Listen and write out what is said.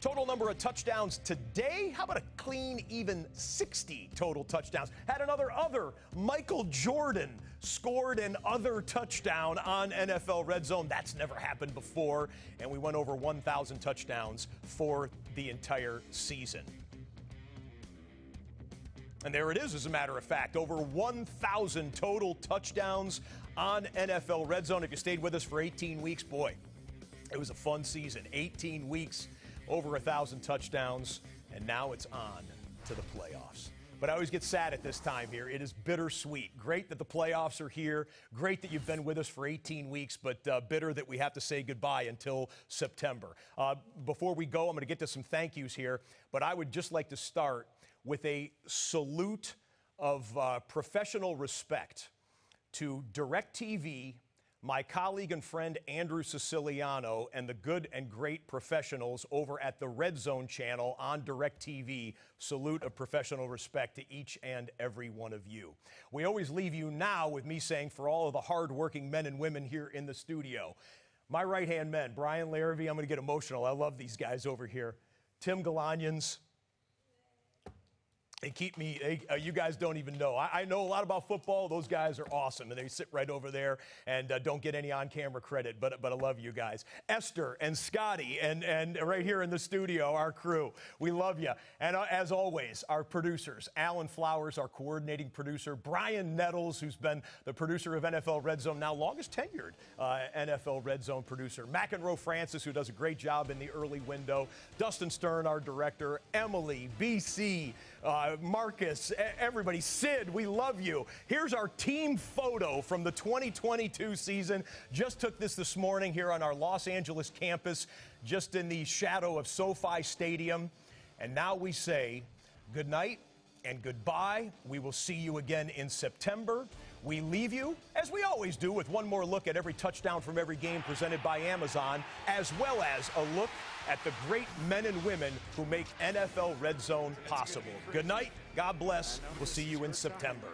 Total number of touchdowns today. How about a clean, even 60 total touchdowns? Had another other. Michael Jordan scored an other touchdown on NFL Red Zone. That's never happened before. And we went over 1,000 touchdowns for the entire season. And there it is, as a matter of fact. Over 1,000 total touchdowns on NFL Red Zone. If you stayed with us for 18 weeks, boy, it was a fun season. 18 weeks over a thousand touchdowns, and now it's on to the playoffs. But I always get sad at this time here. It is bittersweet. Great that the playoffs are here. Great that you've been with us for 18 weeks, but uh, bitter that we have to say goodbye until September. Uh, before we go, I'm going to get to some thank yous here, but I would just like to start with a salute of uh, professional respect to DirecTV my colleague and friend Andrew Siciliano and the good and great professionals over at the Red Zone channel on DirecTV salute of professional respect to each and every one of you. We always leave you now with me saying for all of the hardworking men and women here in the studio, my right hand men, Brian Larivee, I'm going to get emotional. I love these guys over here. Tim Galanians, they keep me, they, uh, you guys don't even know. I, I, know a lot about football. Those guys are awesome, and they sit right over there and uh, don't get any on camera credit, but, but I love you guys. Esther and Scotty, and, and right here in the studio, our crew. We love you. And uh, as always, our producers Alan Flowers, our coordinating producer, Brian Nettles, who's been the producer of NFL Red Zone, now longest tenured uh, NFL Red Zone producer, McEnroe Francis, who does a great job in the early window, Dustin Stern, our director, Emily, BC, Marcus, everybody, Sid, we love you. Here's our team photo from the 2022 season. Just took this this morning here on our Los Angeles campus, just in the shadow of SoFi Stadium. And now we say good night and goodbye. We will see you again in September. We leave you, as we always do, with one more look at every touchdown from every game presented by Amazon, as well as a look at the great men and women who make NFL Red Zone possible. Good night. God bless. We'll see you in September.